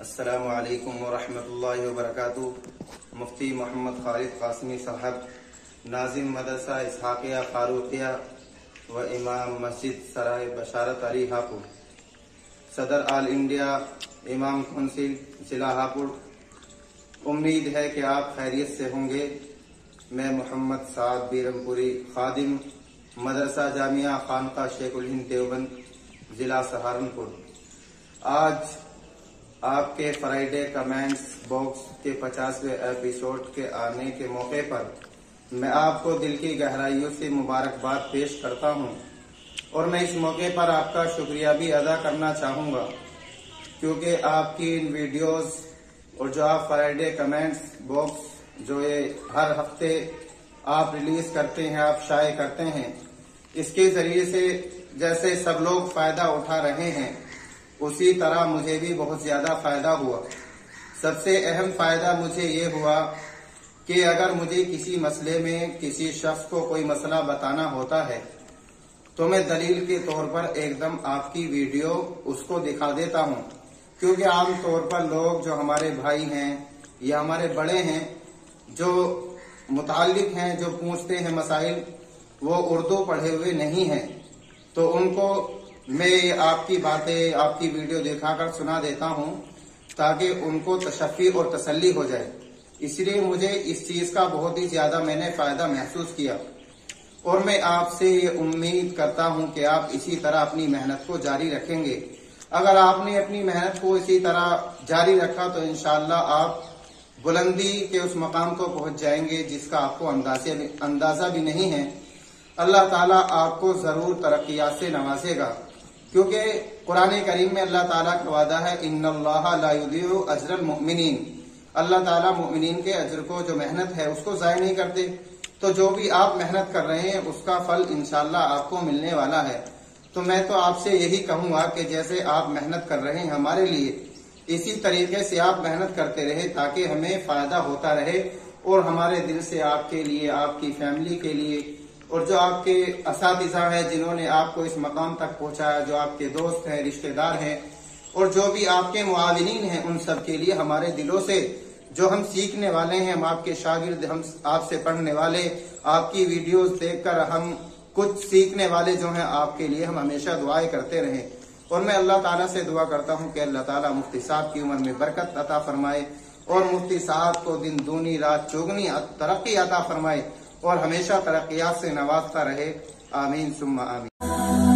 السلام علیکم ورحمۃ اللہ وبرکاتہ۔ مفتی محمد خالد قاسمی صاحب، ناظم مدرسہ اسحاقیہ فاروقیہ و امام مسجد سرائے بشارت علی ہاپور صدر آل انڈیا، امام کونسل، ضلع ہاپور امید ہے کہ آپ خیریت سے ہوں گے۔ میں محمد سعد بیرم پوری خادم، مدرسہ جامعہ خانقاہ شیخ الہند دیوبند، ضلع سہارنپور۔ آج آپ کے فرائیڈے کمنٹس باکس کے پچاسویں ایپیسوڈ کے آنے کے موقع پر میں آپ کو دل کی گہرائیوں سے مبارکباد پیش کرتا ہوں اور میں اس موقع پر آپ کا شکریہ بھی ادا کرنا چاہوں گا کیونکہ آپ کی ان ویڈیوز اور جو آپ فرائیڈے کمنٹس باکس جو یہ ہر ہفتے آپ ریلیز کرتے ہیں، آپ شائع کرتے ہیں، اس کے ذریعے سے جیسے سب لوگ فائدہ اٹھا رہے ہیں اسی طرح مجھے بھی بہت زیادہ فائدہ ہوا۔ سب سے اہم فائدہ مجھے یہ ہوا کہ اگر مجھے کسی مسئلے میں کسی شخص کو کوئی مسئلہ بتانا ہوتا ہے، تو میں دلیل کے طور پر ایک دم آپ کی ویڈیو اس کو دکھا دیتا ہوں۔ کیونکہ عام طور پر لوگ جو ہمارے بھائی ہیں یا ہمارے بڑے ہیں، جو متعلق ہیں، جو پوچھتے ہیں مسائل، وہ اردو پڑھے ہوئے نہیں ہیں۔ تو ان کو میں آپ کی باتیں، آپ کی ویڈیو دکھا کر سنا دیتا ہوں تاکہ ان کو تشفی اور تسلی ہو جائے۔ اس لیے مجھے اس چیز کا بہت ہی زیادہ میں نے فائدہ محسوس کیا۔ اور میں آپ سے یہ امید کرتا ہوں کہ آپ اسی طرح اپنی محنت کو جاری رکھیں گے۔ اگر آپ نے اپنی محنت کو اسی طرح جاری رکھا تو انشاءاللہ آپ بلندی کے اس مقام کو پہنچ جائیں گے جس کا آپ کو اندازہ بھی نہیں ہے۔ اللہ تعالیٰ آپ کو ضرور ترقیات سے نوازے گا۔ کیونکہ قرآن کریم میں اللہ تعالیٰ کا وعدہ ہے ان اللہ لا اجر المؤمنین اللہ تعالیٰ مؤمنین کے اجر کو، جو محنت ہے، اس کو ضائع نہیں کرتے۔ تو جو بھی آپ محنت کر رہے ہیں، اس کا پھل انشاءاللہ آپ کو ملنے والا ہے۔ تو میں تو آپ سے یہی کہوں گا کہ جیسے آپ محنت کر رہے ہیں ہمارے لیے، اسی طریقے سے آپ محنت کرتے رہے تاکہ ہمیں فائدہ ہوتا رہے اور ہمارے دل سے آپ کے لیے، آپ کی فیملی کے لیے اور جو آپ کے اساتذہ ہیں جنہوں نے آپ کو اس مقام تک پہنچایا، جو آپ کے دوست ہیں، رشتہ دار ہیں، اور جو بھی آپ کے معاونین ہیں، ان سب کے لیے ہمارے دلوں سے جو ہم سیکھنے والے ہیں، ہم آپ کے شاگرد، ہم آپ سے پڑھنے والے، آپ کی ویڈیوز دیکھ کر ہم کچھ سیکھنے والے جو ہیں، آپ کے لیے ہم ہمیشہ دعائیں کرتے رہیں۔ اور میں اللہ تعالیٰ سے دعا کرتا ہوں کہ اللہ تعالیٰ مفتی صاحب کی عمر میں برکت عطا فرمائے اور مفتی صاحب کو دن دونی رات چوگنی ترقی عطا فرمائے۔ اور ہمیشہ ترقیات سے نوازتا رہے. آمین. سم آمین.